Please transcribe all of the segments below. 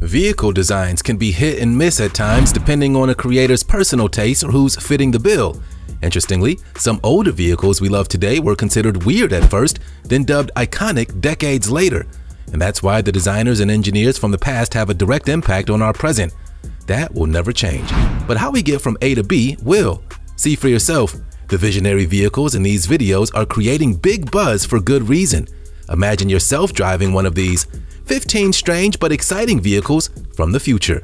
Vehicle designs can be hit and miss at times depending on a creator's personal taste or who's fitting the bill. Interestingly, some older vehicles we love today were considered weird at first, then dubbed iconic decades later. And that's why the designers and engineers from the past have a direct impact on our present. That will never change. But how we get from A to B will. See for yourself. The visionary vehicles in these videos are creating big buzz for good reason. Imagine yourself driving one of these. 15 strange but exciting vehicles from the future.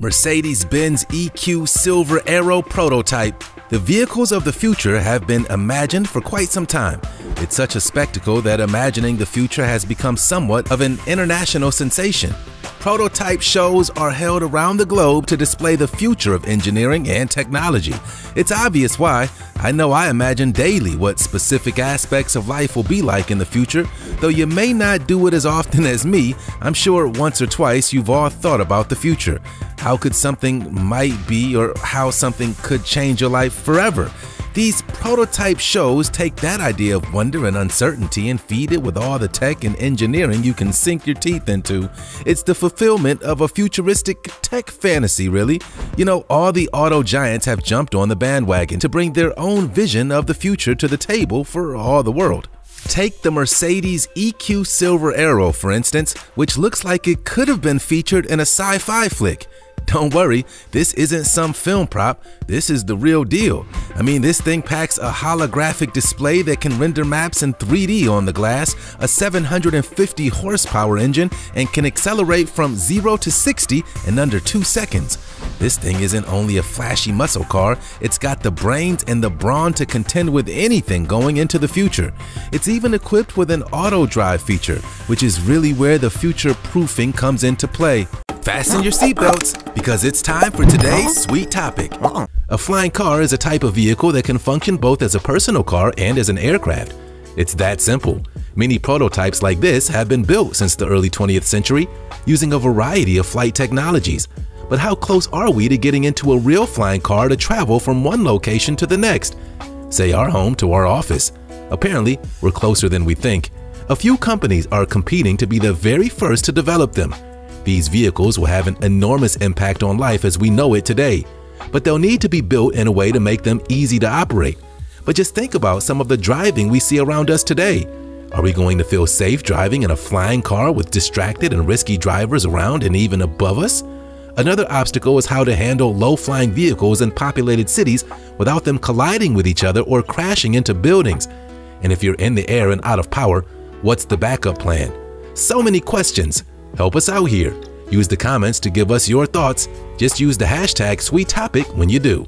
Mercedes-Benz EQ Silver Arrow prototype. The vehicles of the future have been imagined for quite some time. It's such a spectacle that imagining the future has become somewhat of an international sensation. Prototype shows are held around the globe to display the future of engineering and technology. It's obvious why. I know I imagine daily what specific aspects of life will be like in the future. Though you may not do it as often as me, I'm sure once or twice you've all thought about the future. How could something might be or how something could change your life forever? These prototype shows take that idea of wonder and uncertainty and feed it with all the tech and engineering you can sink your teeth into. It's the fulfillment of a futuristic tech fantasy, really. You know, all the auto giants have jumped on the bandwagon to bring their own vision of the future to the table for all the world. Take the Mercedes EQ Silver Arrow, for instance, which looks like it could have been featured in a sci-fi flick. Don't worry, this isn't some film prop, this is the real deal. I mean, this thing packs a holographic display that can render maps in 3D on the glass, a 750 horsepower engine, and can accelerate from 0 to 60 in under 2 seconds. This thing isn't only a flashy muscle car, it's got the brains and the brawn to contend with anything going into the future. It's even equipped with an auto drive feature, which is really where the future proofing comes into play. Fasten your seatbelts because it's time for today's sweet topic. A flying car is a type of vehicle that can function both as a personal car and as an aircraft. It's that simple. Many prototypes like this have been built since the early 20th century using a variety of flight technologies. But how close are we to getting into a real flying car to travel from one location to the next? Say our home to our office. Apparently, we're closer than we think. A few companies are competing to be the very first to develop them. These vehicles will have an enormous impact on life as we know it today, but they'll need to be built in a way to make them easy to operate. But just think about some of the driving we see around us today. Are we going to feel safe driving in a flying car with distracted and risky drivers around and even above us? Another obstacle is how to handle low-flying vehicles in populated cities without them colliding with each other or crashing into buildings. And if you're in the air and out of power, what's the backup plan? So many questions. Help us out here. Use the comments to give us your thoughts. Just use the hashtag SweetTopic when you do.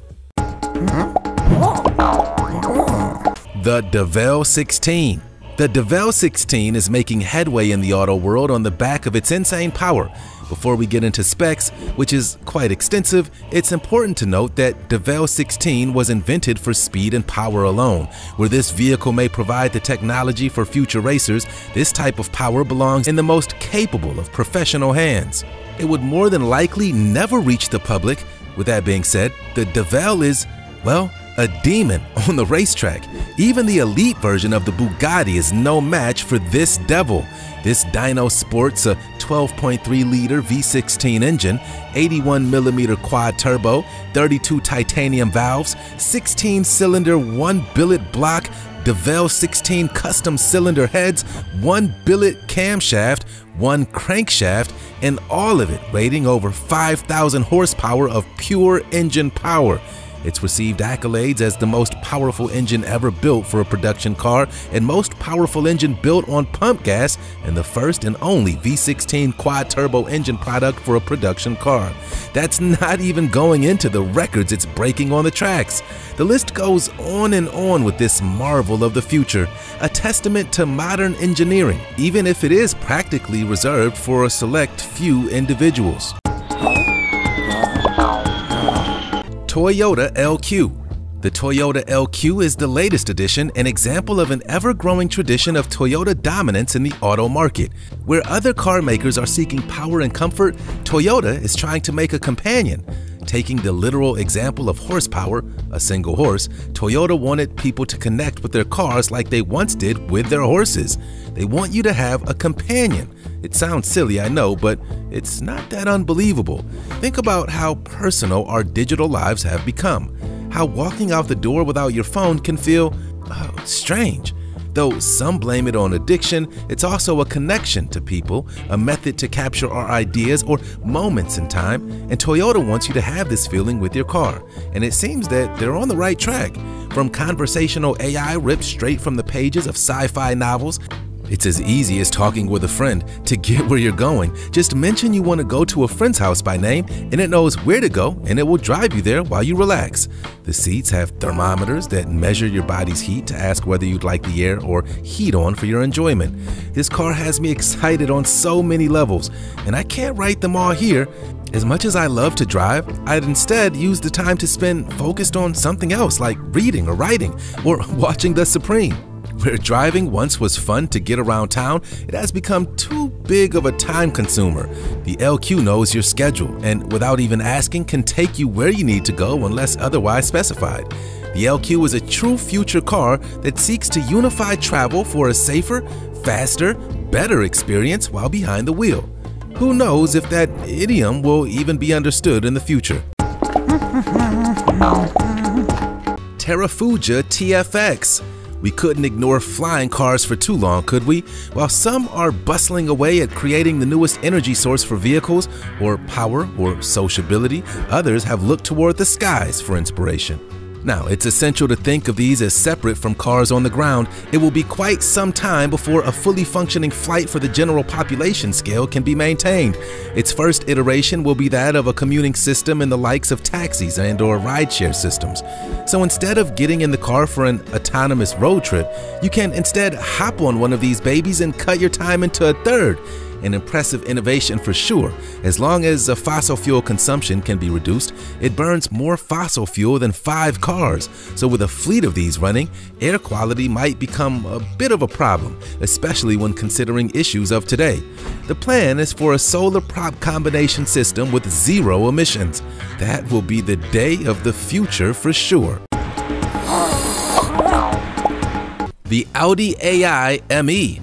The Devel 16 The Devel 16 is making headway in the auto world on the back of its insane power. Before we get into specs, which is quite extensive, it's important to note that Devel 16 was invented for speed and power alone. Where this vehicle may provide the technology for future racers, this type of power belongs in the most capable of professional hands. It would more than likely never reach the public. With that being said, the Devel is, well, a demon on the racetrack. Even the elite version of the Bugatti is no match for this devil. This dyno sports a 12.3 liter V16 engine, 81 millimeter quad turbo, 32 titanium valves, 16 cylinder, one billet block, Devel 16 custom cylinder heads, one billet camshaft, one crankshaft, and all of it rating over 5,000 horsepower of pure engine power. It's received accolades as the most powerful engine ever built for a production car and most powerful engine built on pump gas and the first and only V16 quad turbo engine product for a production car. That's not even going into the records it's breaking on the tracks. The list goes on and on with this marvel of the future, a testament to modern engineering, even if it is practically reserved for a select few individuals. Toyota LQ the Toyota LQ is the latest addition, an example of an ever-growing tradition of Toyota dominance in the auto market. Where other car makers are seeking power and comfort, Toyota is trying to make a companion. Taking the literal example of horsepower, a single horse, Toyota wanted people to connect with their cars like they once did with their horses. They want you to have a companion. It sounds silly, I know, but it's not that unbelievable. Think about how personal our digital lives have become. How walking out the door without your phone can feel uh, strange. Though some blame it on addiction, it's also a connection to people, a method to capture our ideas or moments in time, and Toyota wants you to have this feeling with your car. And it seems that they're on the right track. From conversational AI ripped straight from the pages of sci fi novels it's as easy as talking with a friend. To get where you're going, just mention you want to go to a friend's house by name and it knows where to go and it will drive you there while you relax. The seats have thermometers that measure your body's heat to ask whether you'd like the air or heat on for your enjoyment. This car has me excited on so many levels, and I can't write them all here. As much as I love to drive, I'd instead use the time to spend focused on something else like reading or writing or watching The Supreme. Where driving once was fun to get around town, it has become too big of a time consumer. The LQ knows your schedule and, without even asking, can take you where you need to go unless otherwise specified. The LQ is a true future car that seeks to unify travel for a safer, faster, better experience while behind the wheel. Who knows if that idiom will even be understood in the future? Terrafugia TFX we couldn't ignore flying cars for too long, could we? While some are bustling away at creating the newest energy source for vehicles, or power, or sociability, others have looked toward the skies for inspiration. Now, it's essential to think of these as separate from cars on the ground. It will be quite some time before a fully functioning flight for the general population scale can be maintained. Its first iteration will be that of a commuting system in the likes of taxis and or rideshare systems. So instead of getting in the car for an autonomous road trip, you can instead hop on one of these babies and cut your time into a third an impressive innovation for sure. As long as a fossil fuel consumption can be reduced, it burns more fossil fuel than five cars. So with a fleet of these running, air quality might become a bit of a problem, especially when considering issues of today. The plan is for a solar prop combination system with zero emissions. That will be the day of the future for sure. The Audi AI ME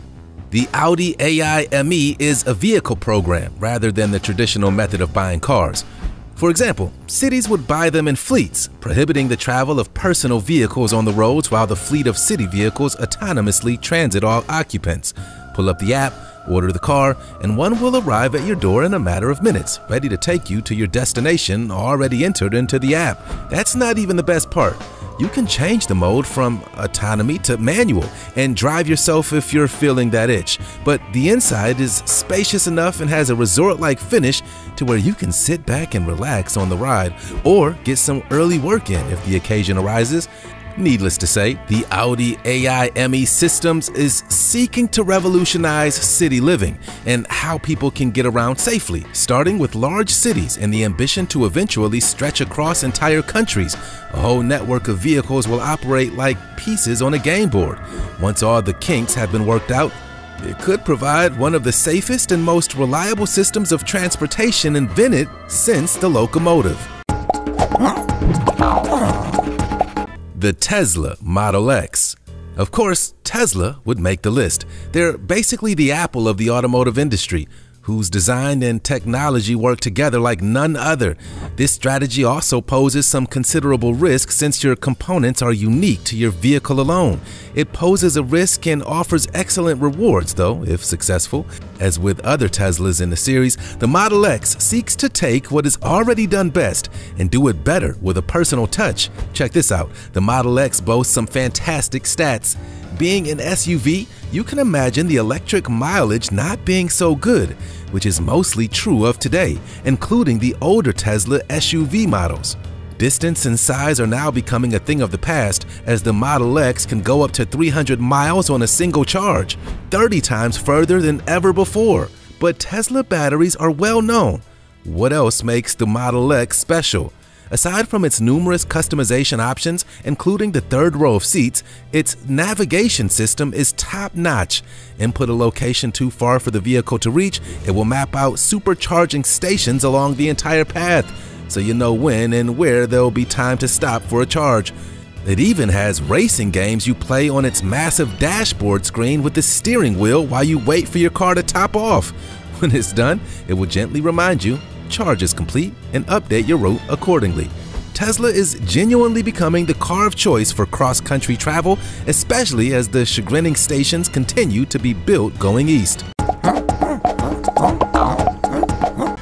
the Audi AI ME is a vehicle program rather than the traditional method of buying cars. For example, cities would buy them in fleets, prohibiting the travel of personal vehicles on the roads while the fleet of city vehicles autonomously transit all occupants. Pull up the app, order the car, and one will arrive at your door in a matter of minutes, ready to take you to your destination already entered into the app. That's not even the best part you can change the mode from autonomy to manual and drive yourself if you're feeling that itch. But the inside is spacious enough and has a resort like finish to where you can sit back and relax on the ride or get some early work in if the occasion arises. Needless to say, the Audi AI ME Systems is seeking to revolutionize city living and how people can get around safely, starting with large cities and the ambition to eventually stretch across entire countries. A whole network of vehicles will operate like pieces on a game board. Once all the kinks have been worked out, it could provide one of the safest and most reliable systems of transportation invented since the locomotive the Tesla Model X. Of course, Tesla would make the list. They're basically the Apple of the automotive industry, whose design and technology work together like none other. This strategy also poses some considerable risk since your components are unique to your vehicle alone. It poses a risk and offers excellent rewards, though, if successful. As with other Teslas in the series, the Model X seeks to take what is already done best and do it better with a personal touch. Check this out the Model X boasts some fantastic stats. Being an SUV, you can imagine the electric mileage not being so good, which is mostly true of today, including the older Tesla SUV models. Distance and size are now becoming a thing of the past as the Model X can go up to 300 miles on a single charge, 30 times further than ever before. But Tesla batteries are well known. What else makes the Model X special? Aside from its numerous customization options, including the third row of seats, its navigation system is top-notch. Input a location too far for the vehicle to reach, it will map out supercharging stations along the entire path. so you know when and where there'll be time to stop for a charge. It even has racing games you play on its massive dashboard screen with the steering wheel while you wait for your car to top off. When it's done, it will gently remind you, charge is complete, and update your route accordingly. Tesla is genuinely becoming the car of choice for cross-country travel, especially as the chagrining stations continue to be built going east.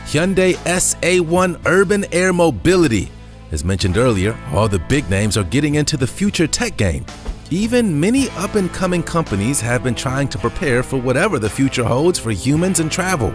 Hyundai SA1 Urban Air Mobility as mentioned earlier, all the big names are getting into the future tech game. Even many up-and-coming companies have been trying to prepare for whatever the future holds for humans and travel.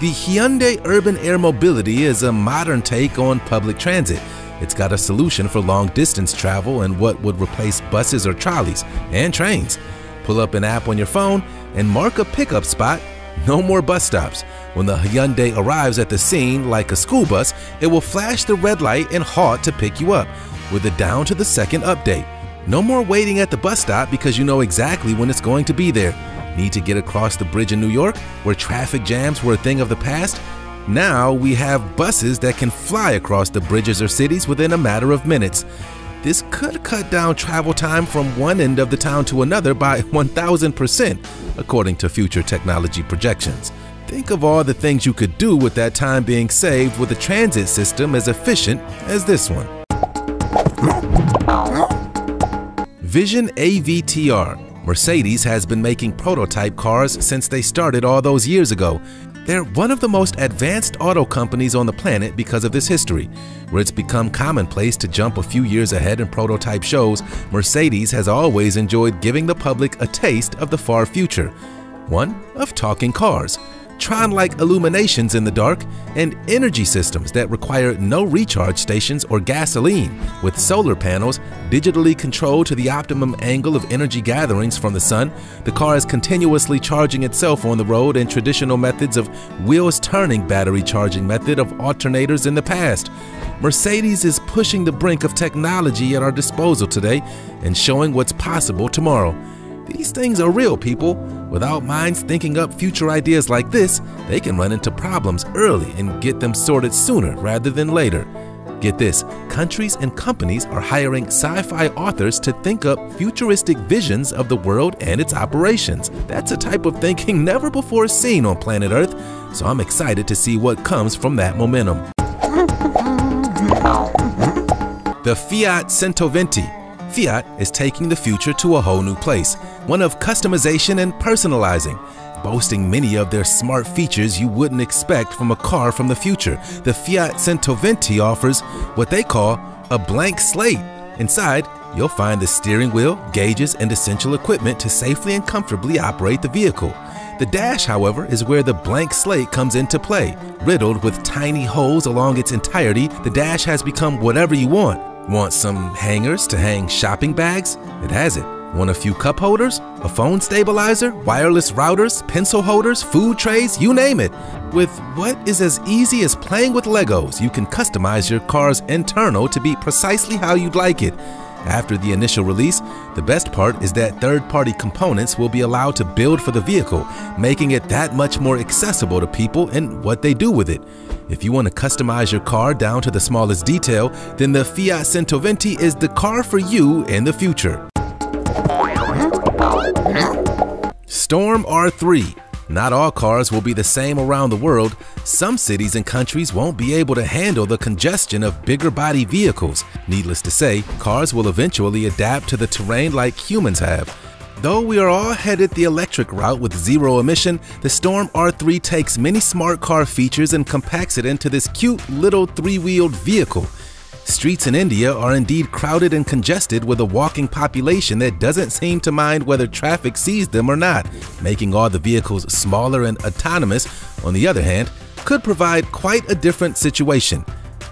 The Hyundai Urban Air Mobility is a modern take on public transit. It's got a solution for long-distance travel and what would replace buses or trolleys and trains. Pull up an app on your phone and mark a pickup spot no more bus stops. When the Hyundai arrives at the scene like a school bus, it will flash the red light and halt to pick you up with a down to the second update. No more waiting at the bus stop because you know exactly when it's going to be there. Need to get across the bridge in New York where traffic jams were a thing of the past? Now we have buses that can fly across the bridges or cities within a matter of minutes. This could cut down travel time from one end of the town to another by 1000%, according to future technology projections. Think of all the things you could do with that time being saved with a transit system as efficient as this one. Vision AVTR Mercedes has been making prototype cars since they started all those years ago, they're one of the most advanced auto companies on the planet because of this history. Where it's become commonplace to jump a few years ahead in prototype shows, Mercedes has always enjoyed giving the public a taste of the far future. One of talking cars. Tron-like illuminations in the dark, and energy systems that require no recharge stations or gasoline, with solar panels digitally controlled to the optimum angle of energy gatherings from the sun. The car is continuously charging itself on the road and traditional methods of wheels turning battery charging method of alternators in the past. Mercedes is pushing the brink of technology at our disposal today and showing what's possible tomorrow. These things are real, people. Without minds thinking up future ideas like this, they can run into problems early and get them sorted sooner rather than later. Get this, countries and companies are hiring sci-fi authors to think up futuristic visions of the world and its operations. That's a type of thinking never before seen on planet Earth, so I'm excited to see what comes from that momentum. The Fiat Centoventi Fiat is taking the future to a whole new place, one of customization and personalizing, boasting many of their smart features you wouldn't expect from a car from the future. The Fiat Centoventi offers what they call a blank slate. Inside, you'll find the steering wheel, gauges, and essential equipment to safely and comfortably operate the vehicle. The dash, however, is where the blank slate comes into play. Riddled with tiny holes along its entirety, the dash has become whatever you want. Want some hangers to hang shopping bags? It has it. Want a few cup holders, a phone stabilizer, wireless routers, pencil holders, food trays, you name it. With what is as easy as playing with Legos, you can customize your car's internal to be precisely how you'd like it. After the initial release, the best part is that third-party components will be allowed to build for the vehicle, making it that much more accessible to people and what they do with it. If you want to customize your car down to the smallest detail, then the Fiat Centoventi is the car for you in the future. Storm R3 not all cars will be the same around the world. Some cities and countries won't be able to handle the congestion of bigger body vehicles. Needless to say, cars will eventually adapt to the terrain like humans have. Though we are all headed the electric route with zero emission, the Storm R3 takes many smart car features and compacts it into this cute little three-wheeled vehicle. Streets in India are indeed crowded and congested with a walking population that doesn't seem to mind whether traffic sees them or not. Making all the vehicles smaller and autonomous, on the other hand, could provide quite a different situation.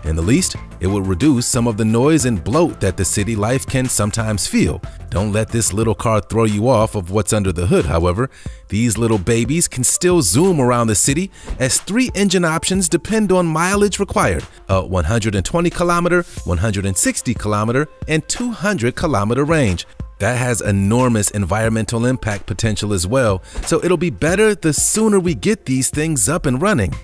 In the least, it will reduce some of the noise and bloat that the city life can sometimes feel. Don't let this little car throw you off of what's under the hood, however. These little babies can still zoom around the city as three engine options depend on mileage required, a 120 kilometer, 160 kilometer, and 200 kilometer range. That has enormous environmental impact potential as well, so it'll be better the sooner we get these things up and running.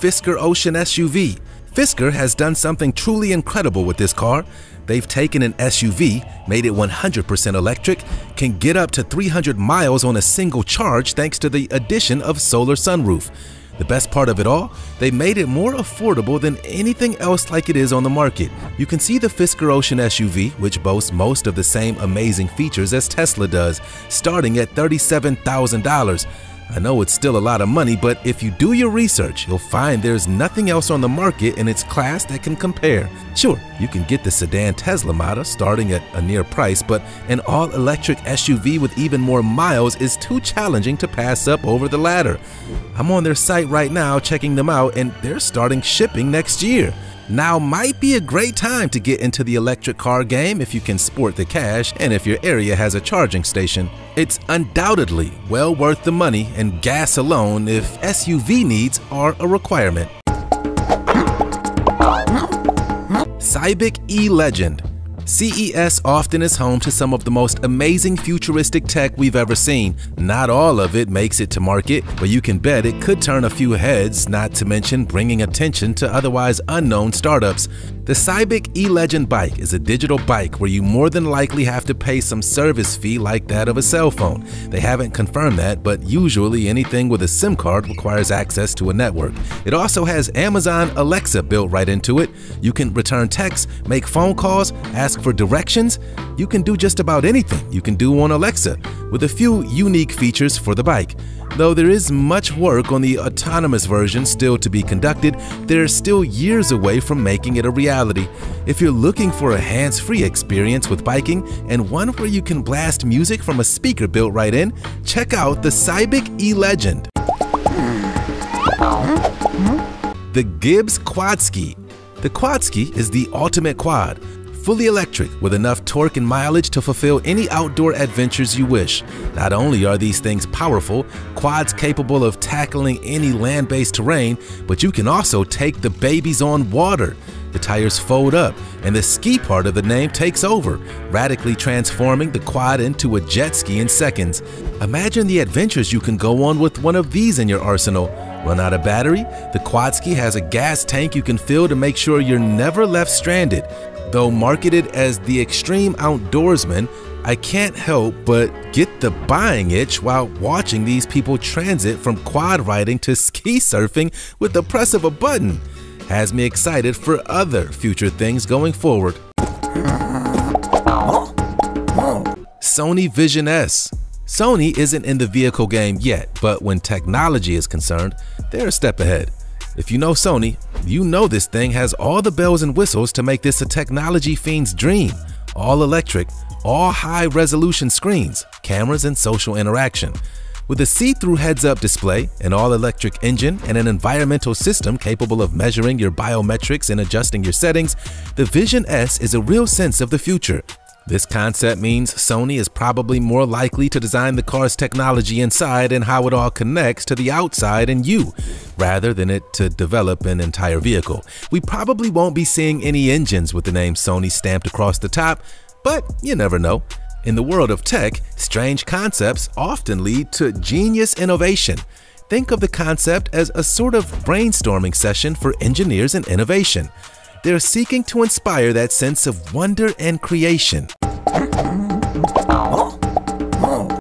Fisker Ocean SUV. Fisker has done something truly incredible with this car. They've taken an SUV, made it 100% electric, can get up to 300 miles on a single charge thanks to the addition of solar sunroof. The best part of it all, they made it more affordable than anything else like it is on the market. You can see the Fisker Ocean SUV, which boasts most of the same amazing features as Tesla does, starting at $37,000. I know it's still a lot of money, but if you do your research, you'll find there's nothing else on the market in its class that can compare. Sure, you can get the sedan Tesla model starting at a near price, but an all electric SUV with even more miles is too challenging to pass up over the ladder. I'm on their site right now checking them out, and they're starting shipping next year. Now might be a great time to get into the electric car game if you can sport the cash and if your area has a charging station. It's undoubtedly well worth the money and gas alone if SUV needs are a requirement. Cybic E-Legend CES often is home to some of the most amazing futuristic tech we've ever seen. Not all of it makes it to market, but you can bet it could turn a few heads, not to mention bringing attention to otherwise unknown startups. The Cybic E-Legend bike is a digital bike where you more than likely have to pay some service fee like that of a cell phone. They haven't confirmed that, but usually anything with a SIM card requires access to a network. It also has Amazon Alexa built right into it. You can return texts, make phone calls, ask for directions. You can do just about anything you can do on Alexa, with a few unique features for the bike. Though there is much work on the autonomous version still to be conducted, they're still years away from making it a reality. If you're looking for a hands-free experience with biking and one where you can blast music from a speaker built right in, check out the Cybic E-Legend. The Gibbs Quadski. The Quadski is the ultimate quad, fully electric with enough torque and mileage to fulfill any outdoor adventures you wish. Not only are these things powerful, quads capable of tackling any land-based terrain, but you can also take the babies on water. The tires fold up, and the ski part of the name takes over, radically transforming the quad into a jet ski in seconds. Imagine the adventures you can go on with one of these in your arsenal. Run out of battery? The Quadski has a gas tank you can fill to make sure you're never left stranded. Though marketed as the extreme outdoorsman, I can't help but get the buying itch while watching these people transit from quad riding to ski surfing with the press of a button. Has me excited for other future things going forward. Sony Vision S. Sony isn't in the vehicle game yet, but when technology is concerned, they're a step ahead. If you know Sony, you know this thing has all the bells and whistles to make this a technology fiend's dream. All electric, all high resolution screens, cameras, and social interaction. With a see-through heads-up display, an all-electric engine, and an environmental system capable of measuring your biometrics and adjusting your settings, the Vision S is a real sense of the future. This concept means Sony is probably more likely to design the car's technology inside and how it all connects to the outside and you, rather than it to develop an entire vehicle. We probably won't be seeing any engines with the name Sony stamped across the top, but you never know. In the world of tech, strange concepts often lead to genius innovation. Think of the concept as a sort of brainstorming session for engineers and innovation. They're seeking to inspire that sense of wonder and creation.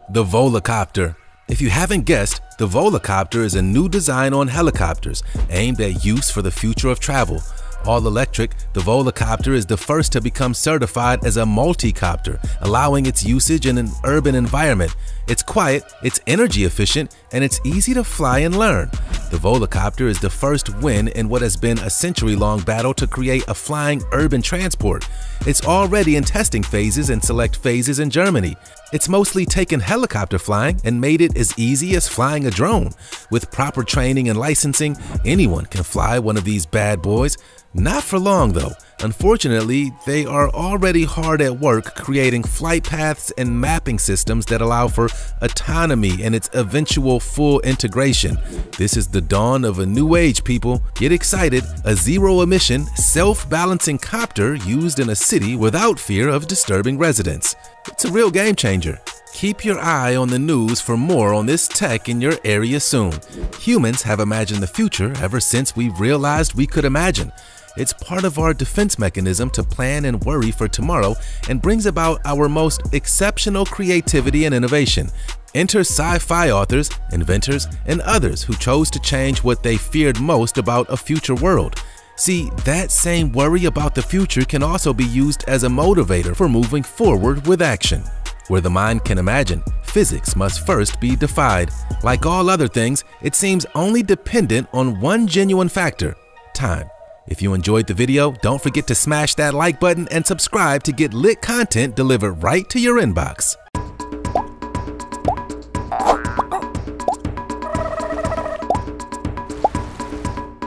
The Volocopter. If you haven't guessed, the Volocopter is a new design on helicopters aimed at use for the future of travel. All electric, the Volocopter is the first to become certified as a multi-copter, allowing its usage in an urban environment. It's quiet, it's energy efficient, and it's easy to fly and learn. The Volocopter is the first win in what has been a century-long battle to create a flying urban transport. It's already in testing phases and select phases in Germany. It's mostly taken helicopter flying and made it as easy as flying a drone. With proper training and licensing, anyone can fly one of these bad boys. Not for long though. Unfortunately, they are already hard at work creating flight paths and mapping systems that allow for autonomy and its eventual full integration. This is the dawn of a new age, people. Get excited a zero emission, self balancing copter used in a city without fear of disturbing residents. It's a real game changer. Keep your eye on the news for more on this tech in your area soon. Humans have imagined the future ever since we realized we could imagine. It's part of our defense mechanism to plan and worry for tomorrow and brings about our most exceptional creativity and innovation. Enter sci fi authors, inventors, and others who chose to change what they feared most about a future world. See, that same worry about the future can also be used as a motivator for moving forward with action. Where the mind can imagine, physics must first be defied. Like all other things, it seems only dependent on one genuine factor time. If you enjoyed the video, don't forget to smash that like button and subscribe to get lit content delivered right to your inbox.